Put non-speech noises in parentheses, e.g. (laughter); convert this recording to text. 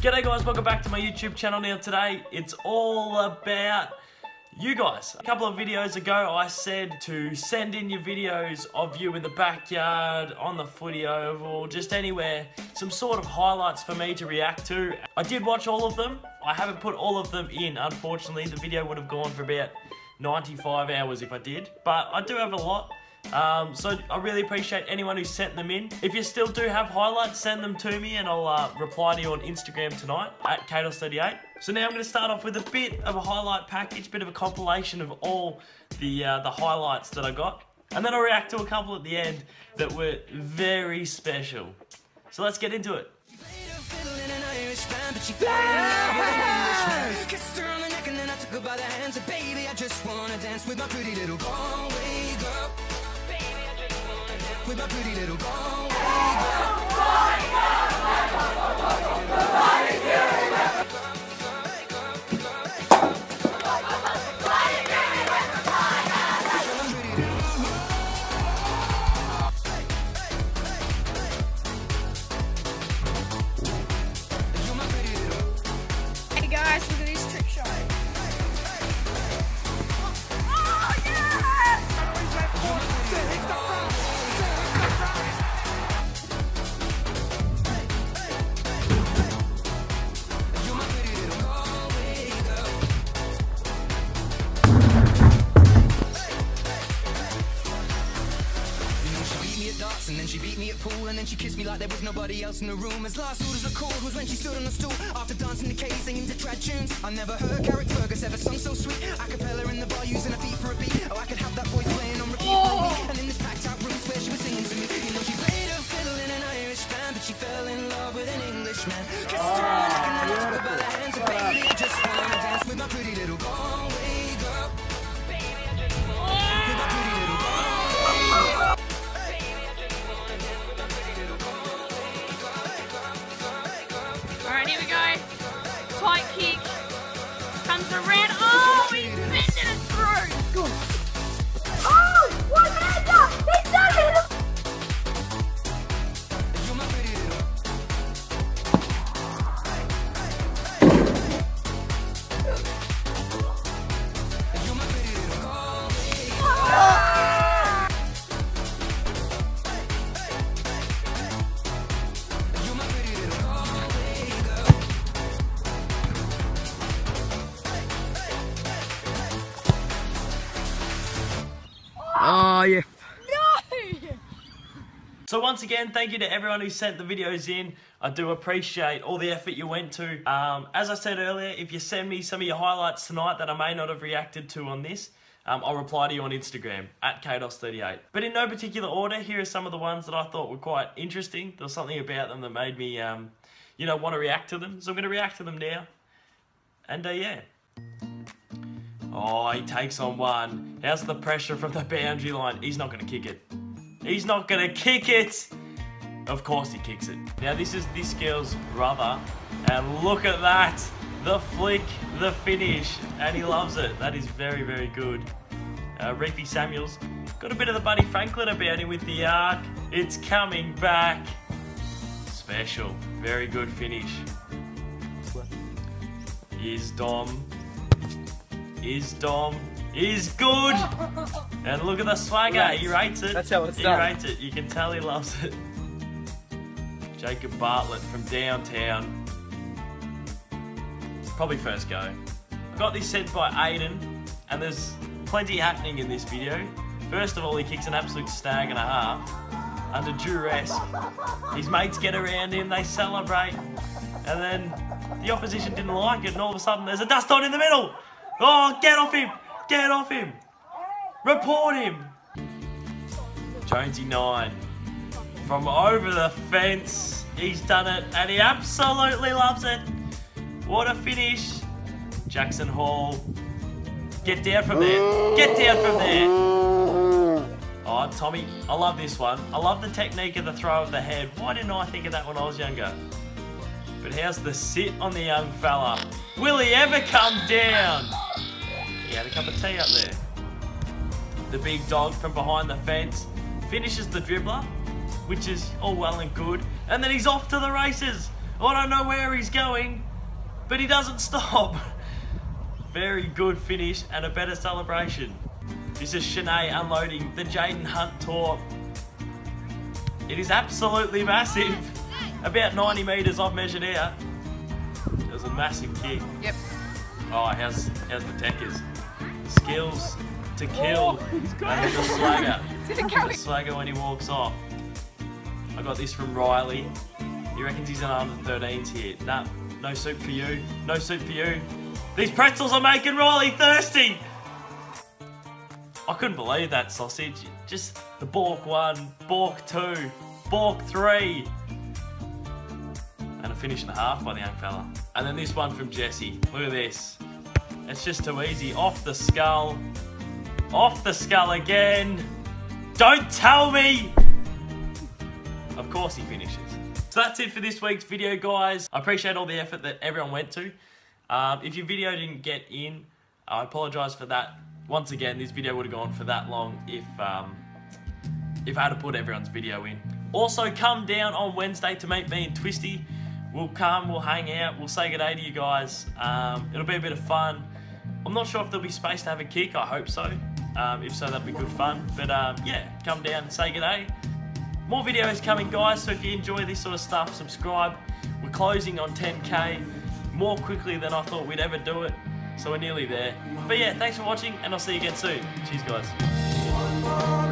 G'day guys, welcome back to my YouTube channel now. Today, it's all about you guys. A couple of videos ago, I said to send in your videos of you in the backyard, on the footy oval, just anywhere. Some sort of highlights for me to react to. I did watch all of them. I haven't put all of them in, unfortunately. The video would have gone for about 95 hours if I did. But I do have a lot. Um, so I really appreciate anyone who sent them in. If you still do have highlights, send them to me and I'll uh, reply to you on Instagram tonight at cados38. So now I'm going to start off with a bit of a highlight package, bit of a compilation of all the, uh, the highlights that I got. And then I'll react to a couple at the end that were very special. So let's get into it. Kissed with my pretty little Hey guys, pool and then she kissed me like there was nobody else in the room. As last orders recalled was when she stood on the stool after dancing the K singing to trad tunes. I never heard Carrickfergus ever sung so sweet. A cappella in the bar using her feet for a beat. Oh, I could have that voice playing Oh, yeah. No. (laughs) So once again, thank you to everyone who sent the videos in. I do appreciate all the effort you went to. Um, as I said earlier, if you send me some of your highlights tonight that I may not have reacted to on this, um, I'll reply to you on Instagram, at cados38. But in no particular order, here are some of the ones that I thought were quite interesting. There was something about them that made me, um, you know, want to react to them. So I'm going to react to them now. And uh, yeah. Oh, he takes on one. How's the pressure from the boundary line? He's not going to kick it. He's not going to kick it. Of course he kicks it. Now this is this girl's brother. And look at that. The flick, the finish. And he loves it. That is very, very good. Uh, Reefy Samuels. Got a bit of the Buddy Franklin about him with the arc. It's coming back. Special. Very good finish. Is Dom. Is Dom. Is good. And look at the swagger. He rates it. That's how it's he done. rates it. You can tell he loves it. Jacob Bartlett from downtown. Probably first go. I Got this sent by Aiden, and there's plenty happening in this video. First of all, he kicks an absolute stag and a half under duress. His mates get around him, they celebrate, and then the opposition didn't like it, and all of a sudden there's a dust on in the middle. Oh, get off him! Get off him! Report him! Jonesy 9 from over the fence. He's done it and he absolutely loves it. What a finish. Jackson Hall. Get down from there. Get down from there. Oh, Tommy, I love this one. I love the technique of the throw of the head. Why didn't I think of that when I was younger? But how's the sit on the young fella? Will he ever come down? Had a cup of tea up there. The big dog from behind the fence finishes the dribbler, which is all well and good. And then he's off to the races. I don't know where he's going, but he doesn't (laughs) stop. Very good finish and a better celebration. This is Shanae unloading the Jaden Hunt tour. It is absolutely massive. About 90 metres I've measured out. It was a massive kick. Yep. Oh, how's, how's the techers? Skills to kill. Oh, and the slagger. Did it (laughs) go? The swagger when he walks off. I got this from Riley. He reckons he's an under 13s here. Nah, no soup for you. No soup for you. These pretzels are making Riley thirsty. I couldn't believe that sausage. Just the Bork one, Bork two, Bork three. And a finish and a half by the young fella. And then this one from Jesse. Look at this. It's just too easy. Off the skull. Off the skull again. Don't tell me! Of course he finishes. So that's it for this week's video, guys. I appreciate all the effort that everyone went to. Um, if your video didn't get in, I apologise for that. Once again, this video would have gone for that long if um, if I had to put everyone's video in. Also, come down on Wednesday to meet me and Twisty. We'll come, we'll hang out, we'll say good day to you guys. Um, it'll be a bit of fun. I'm not sure if there'll be space to have a kick. I hope so. Um, if so, that'd be good fun. But um, yeah, come down and say good day. More videos coming, guys. So if you enjoy this sort of stuff, subscribe. We're closing on 10k more quickly than I thought we'd ever do it. So we're nearly there. But yeah, thanks for watching, and I'll see you again soon. Cheers, guys.